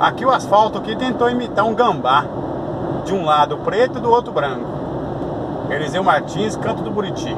Aqui o asfalto aqui tentou imitar um gambá. De um lado preto e do outro branco. Eliseu Martins, Canto do Buriti.